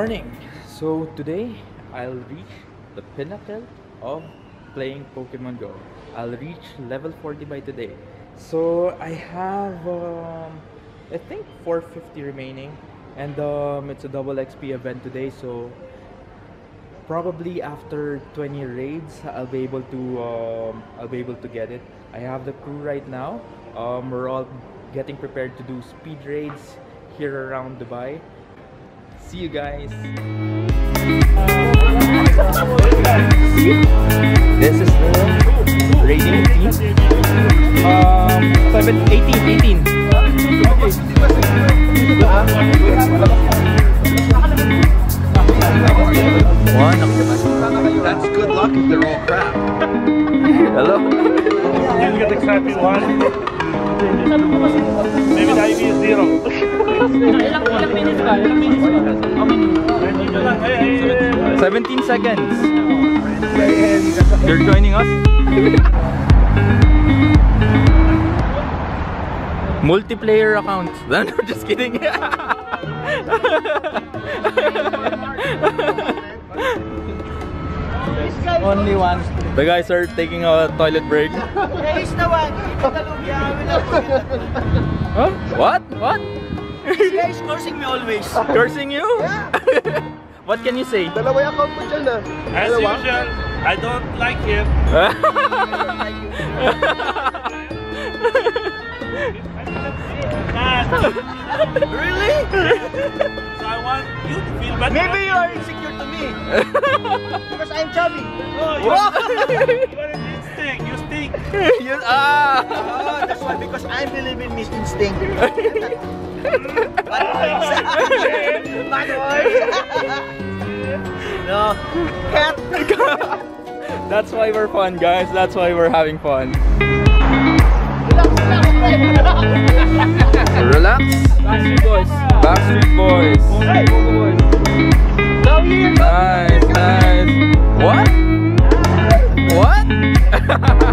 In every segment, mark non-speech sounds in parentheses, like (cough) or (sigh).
Morning so today I'll reach the pinnacle of playing Pokemon Go. I'll reach level 40 by today. So I have um, I think 450 remaining and um, it's a double XP event today so probably after 20 raids I'll be able to um, I'll be able to get it. I have the crew right now. Um, we're all getting prepared to do speed raids here around Dubai. See you guys. This is the rating team. Um, 7, 18, 18. One. That's good luck if they're all crap. Hello. You'll get exactly one. Maybe the IV is zero. Ilang, ilang minutes ka? Ilang minutes ka? How many? Hey, hey, hey. 17 seconds. You're joining us? Multiplayer accounts. (laughs) No, no, just kidding. Only one. the guys are taking a toilet break. Guys naman, Huh? What? What? Guys cursing me always. (laughs) Cursing you? Yeah. (laughs) what can you say? Dalawa yung account mo dyan ah. As usual, I don't like him. (laughs) Really? So I want you to feel better. Maybe you are insecure to me. because I'm chubby. Oh, (laughs) Yun- ah! Oh, that's why. Because I believe in Miss Instinct. Bad boys. (laughs) no. Cat. (laughs) That's why we're fun, guys. That's why we're having fun. Relax. Backstreet Boys. Backstreet Boys. Nice, nice. What? What?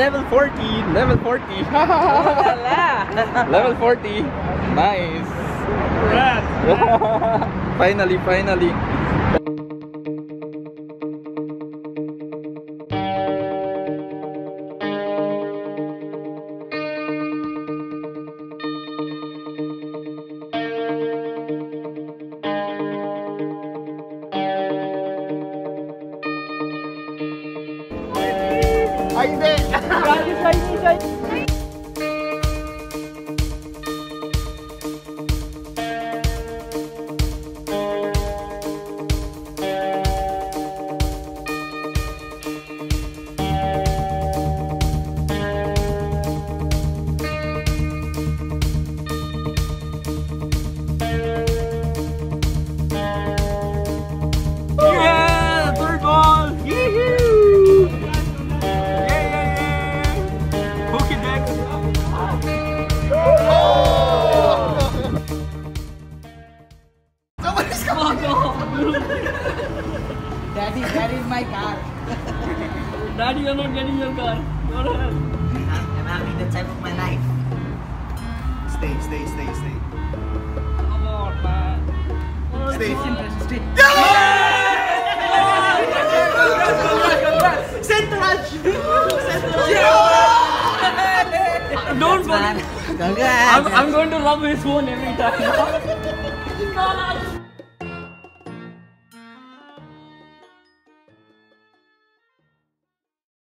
Level 40, level 40. (laughs) level 40. Nice. Rat. (laughs) finally, finally. Aí vem. My car. (laughs) Daddy, you're not getting your car. Go ahead. I'm having the time of my life. Stay, stay, stay, stay. Come on, man. Stay. Stay. Don't Man. worry. I'm, I'm going to rub his phone every time. (laughs)